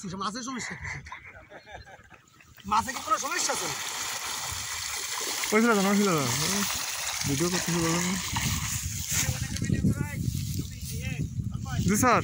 দিচ্ছি মাছের সমস্যা কি? মাছে কি কোনো সমস্যা আছে কইছিল জানো ছিল ভিডিও করতে জি স্যার